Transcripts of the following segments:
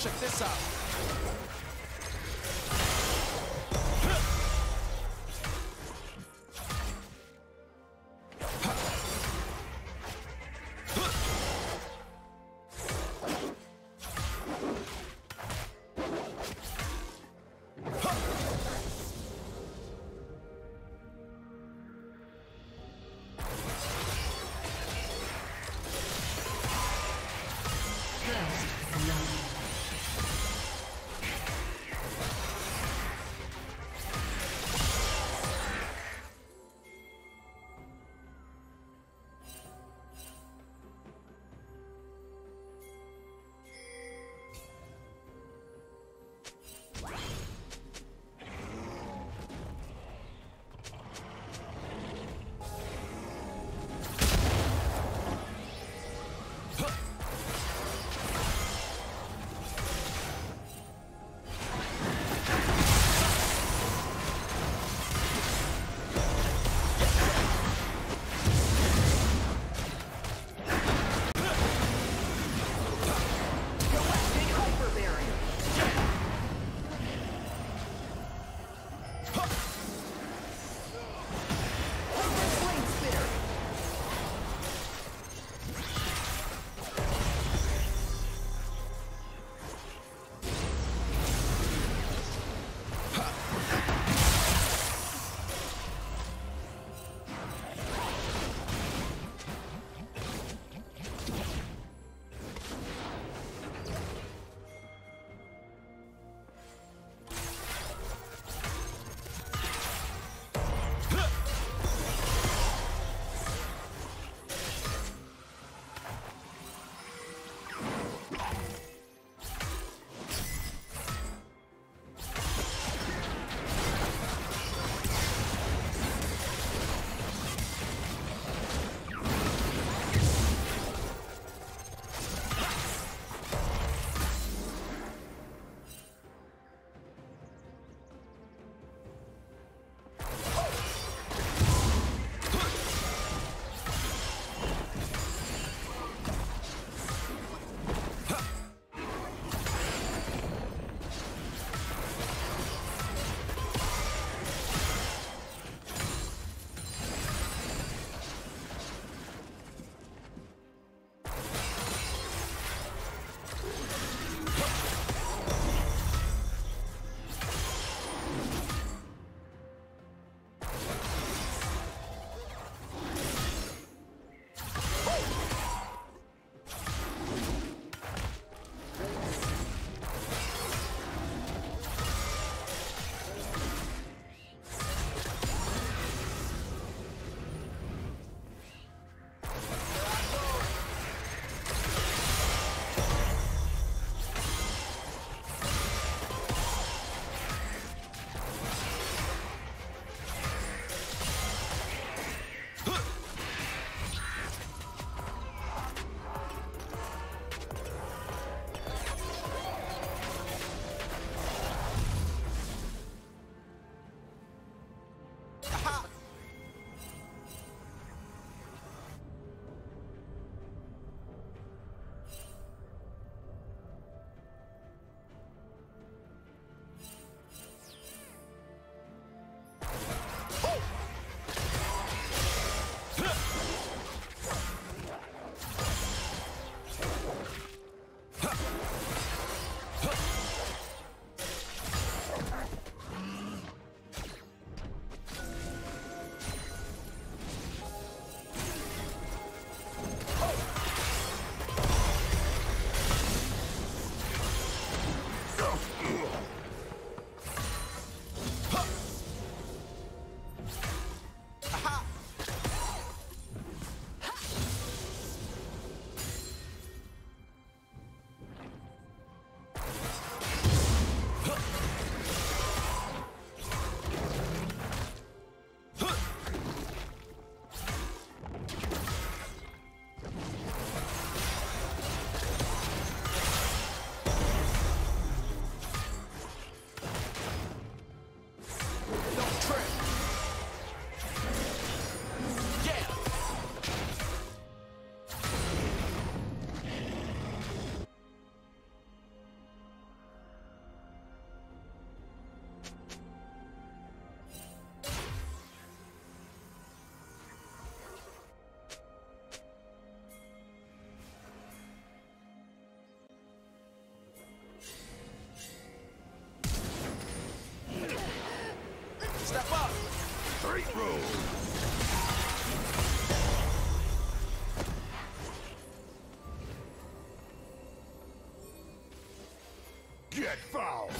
Check this out. Get foul!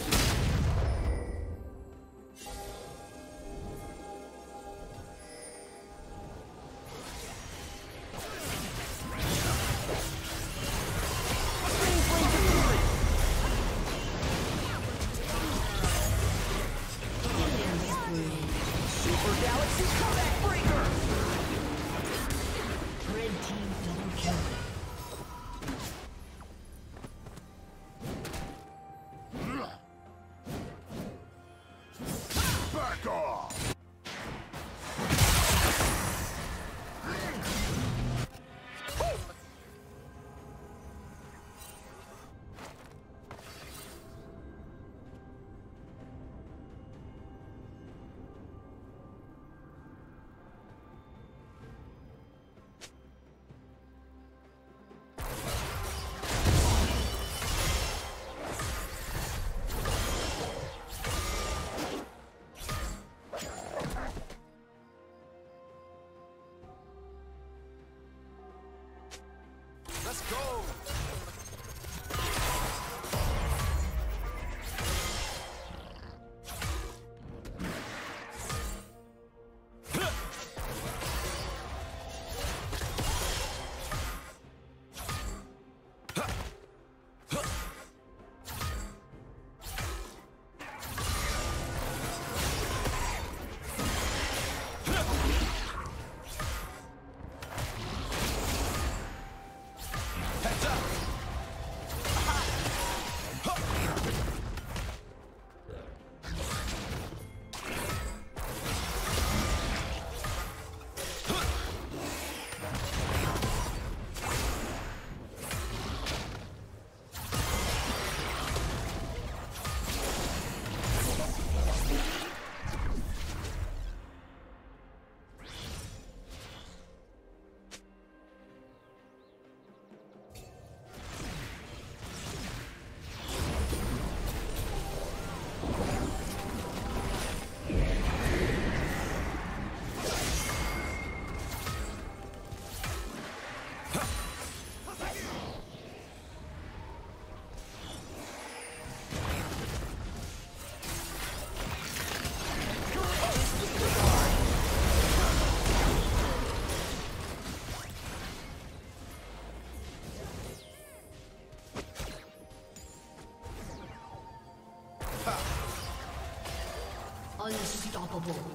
Unstoppable.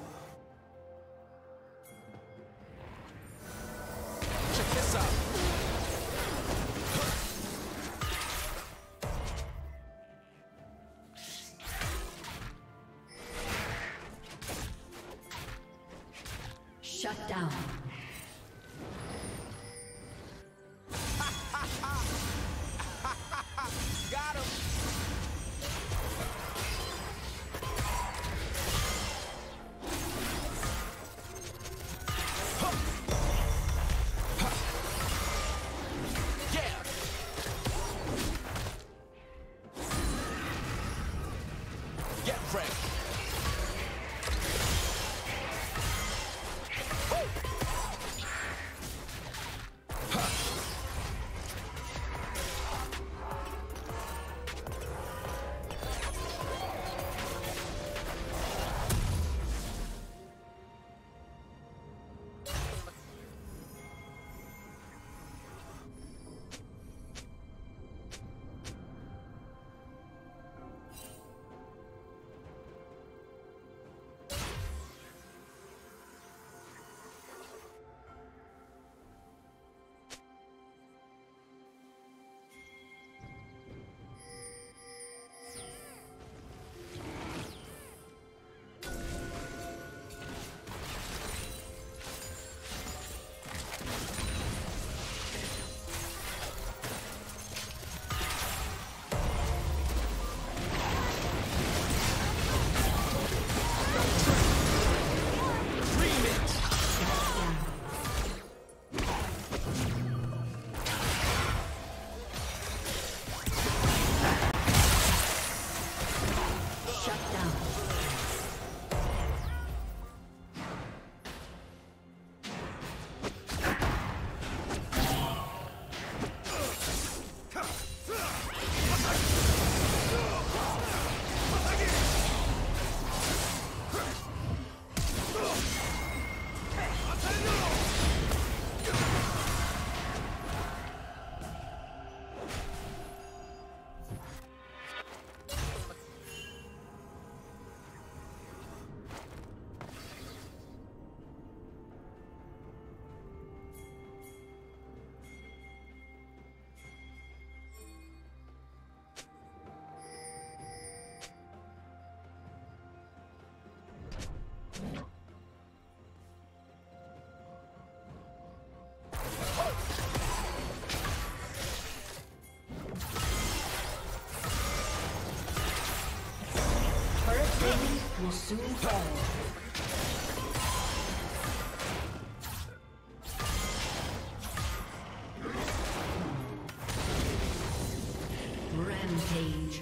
Check this out! will soon fall. Rampage.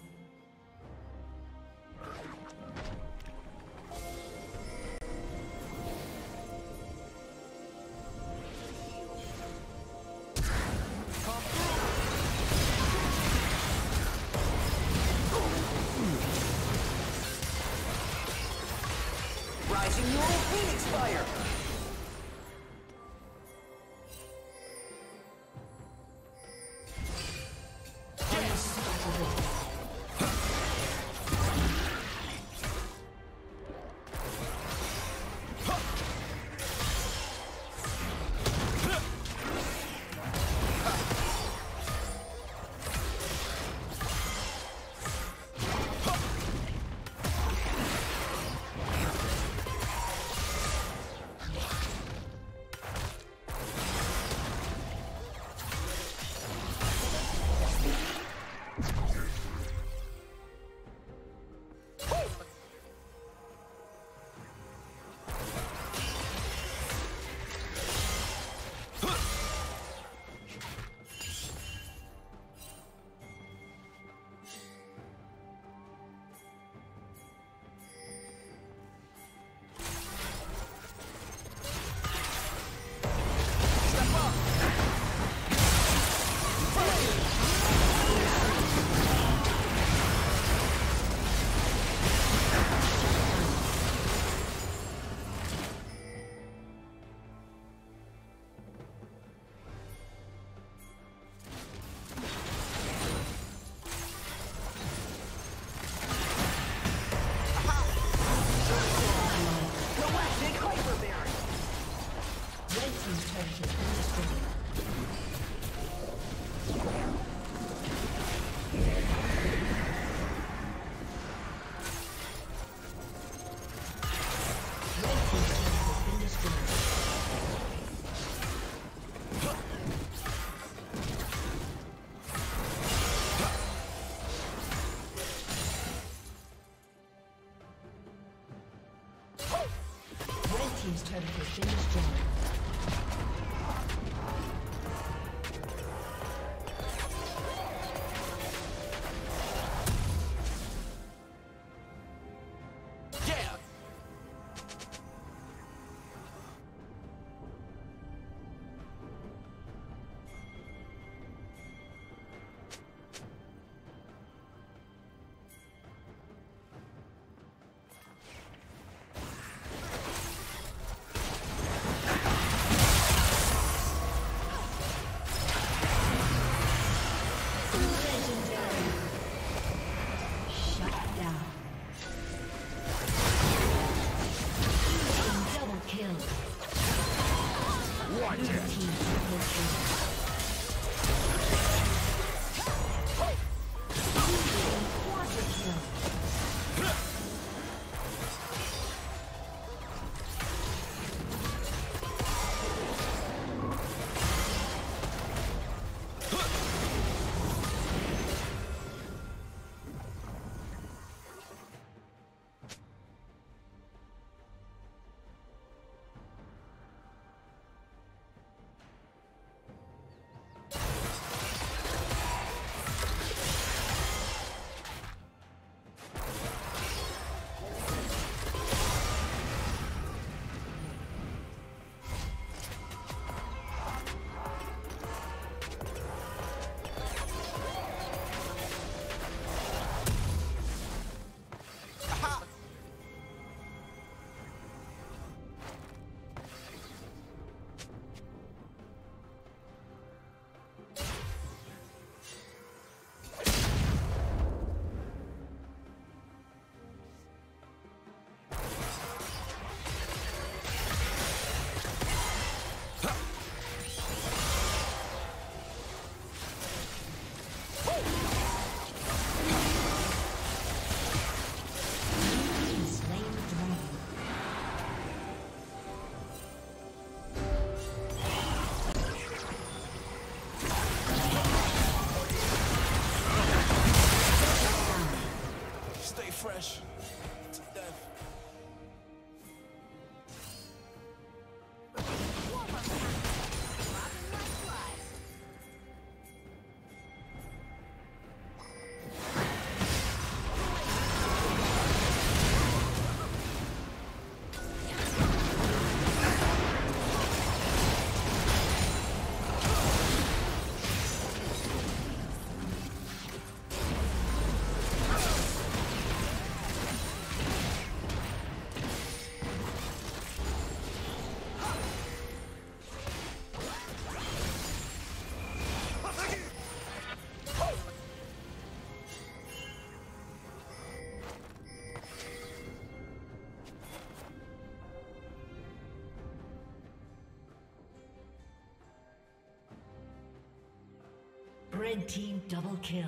Red team double kill.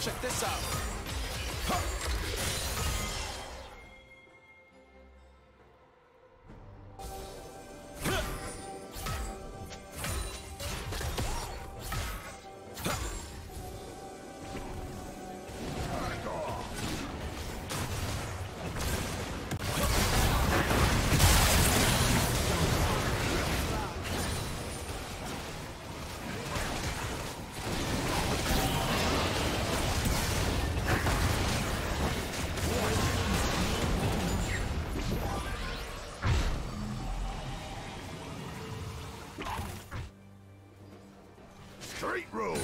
Check this out. Huh. straight road.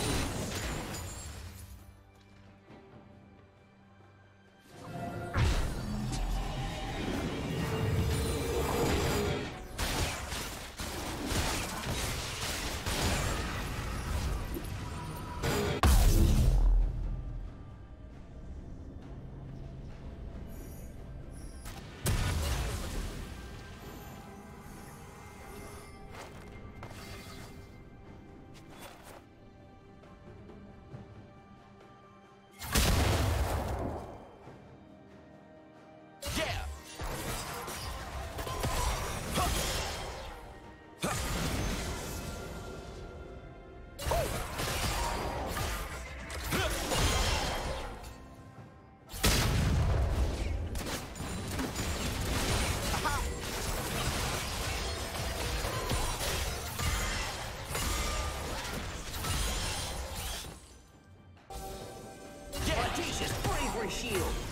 shield.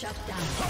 Shut down.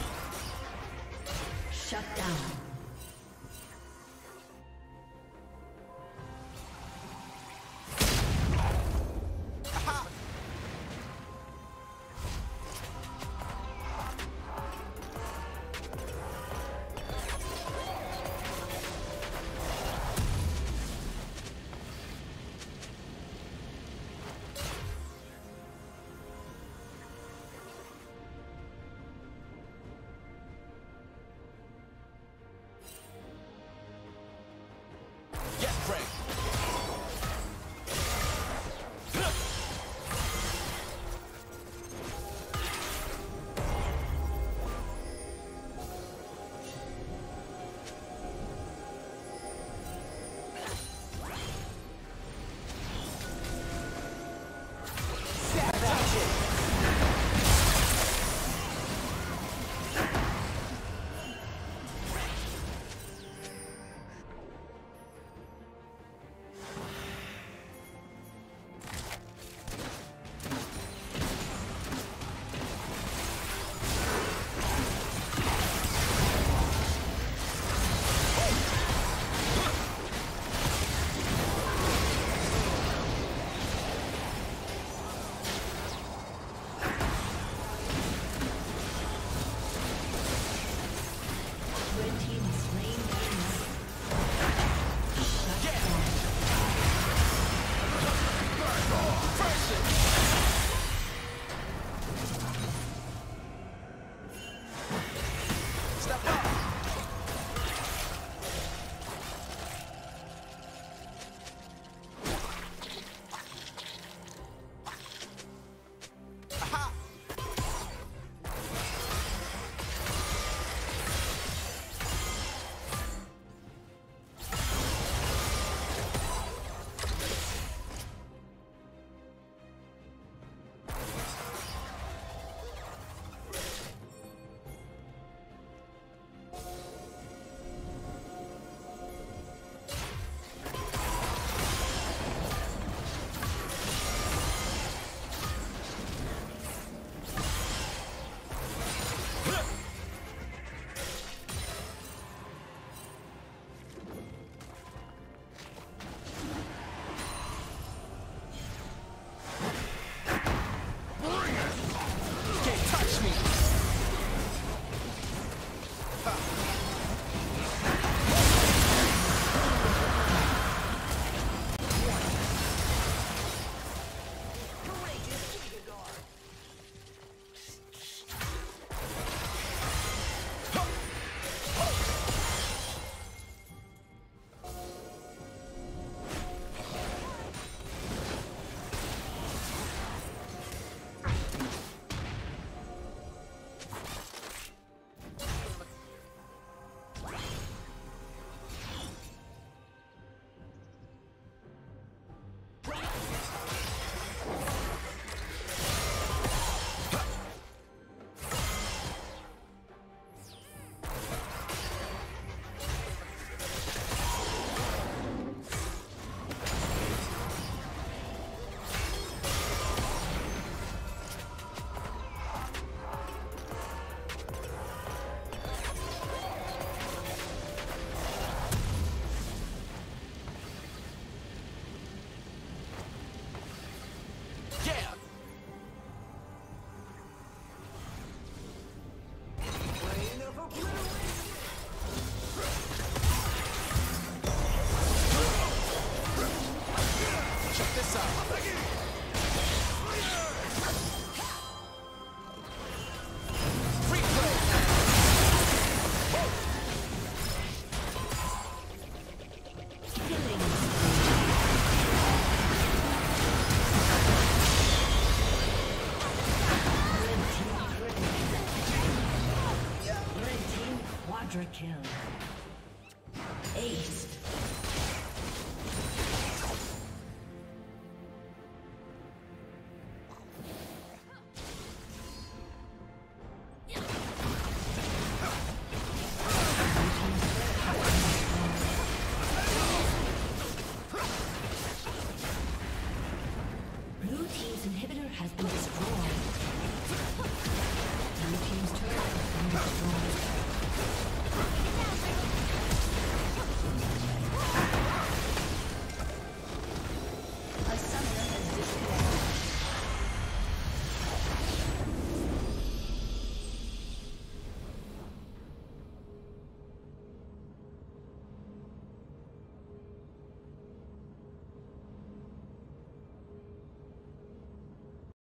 Ultra kill.